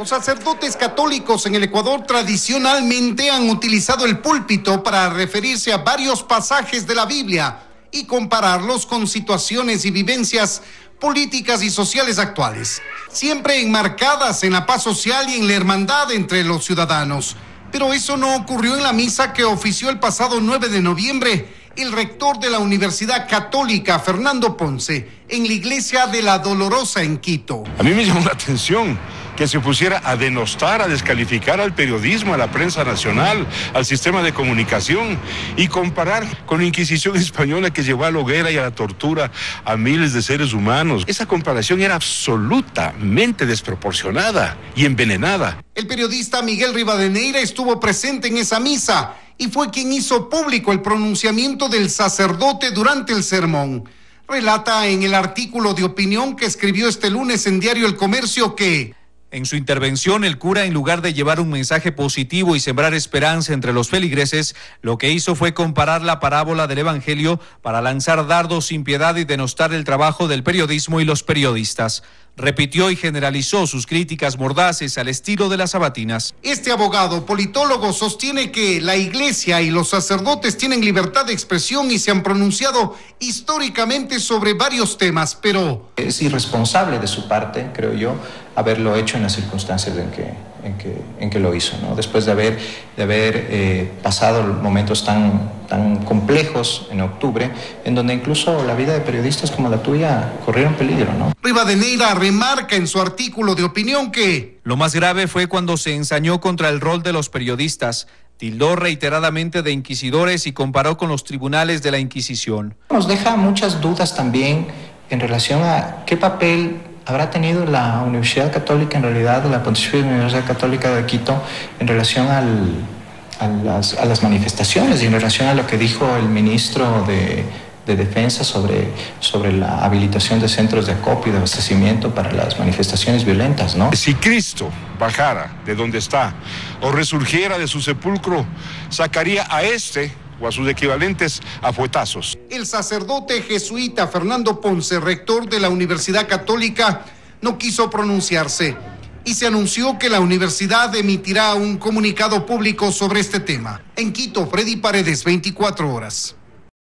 Los sacerdotes católicos en el Ecuador tradicionalmente han utilizado el púlpito para referirse a varios pasajes de la Biblia y compararlos con situaciones y vivencias políticas y sociales actuales, siempre enmarcadas en la paz social y en la hermandad entre los ciudadanos. Pero eso no ocurrió en la misa que ofició el pasado 9 de noviembre el rector de la Universidad Católica, Fernando Ponce, en la iglesia de la Dolorosa en Quito. A mí me llamó la atención que se pusiera a denostar, a descalificar al periodismo, a la prensa nacional, al sistema de comunicación y comparar con la Inquisición española que llevó a la hoguera y a la tortura a miles de seres humanos. Esa comparación era absolutamente desproporcionada y envenenada. El periodista Miguel Rivadeneira estuvo presente en esa misa y fue quien hizo público el pronunciamiento del sacerdote durante el sermón. Relata en el artículo de opinión que escribió este lunes en Diario El Comercio que en su intervención, el cura, en lugar de llevar un mensaje positivo y sembrar esperanza entre los feligreses, lo que hizo fue comparar la parábola del Evangelio para lanzar dardos sin piedad y denostar el trabajo del periodismo y los periodistas. Repitió y generalizó sus críticas mordaces al estilo de las sabatinas. Este abogado politólogo sostiene que la iglesia y los sacerdotes tienen libertad de expresión y se han pronunciado históricamente sobre varios temas, pero... Es irresponsable de su parte, creo yo, haberlo hecho en las circunstancias en que, en que, en que lo hizo, ¿no? después de haber, de haber eh, pasado momentos tan, tan complejos en octubre, en donde incluso la vida de periodistas como la tuya corrieron peligro. ¿no? Rivadeneira remarca en su artículo de opinión que... Lo más grave fue cuando se ensañó contra el rol de los periodistas, tildó reiteradamente de inquisidores y comparó con los tribunales de la Inquisición. Nos deja muchas dudas también en relación a qué papel habrá tenido la Universidad Católica, en realidad la Pontificia Universidad Católica de Quito, en relación a, las, manifestaciones y en relación a lo que dijo el ministro de, de, Defensa sobre, sobre la habilitación de centros de acopio y de abastecimiento para las manifestaciones violentas, ¿no? Si Cristo bajara de donde está o resurgiera de su sepulcro, sacaría a este o a sus equivalentes a fuetazos. El sacerdote jesuita Fernando Ponce, rector de la Universidad Católica, no quiso pronunciarse y se anunció que la universidad emitirá un comunicado público sobre este tema. En Quito, Freddy Paredes, 24 horas.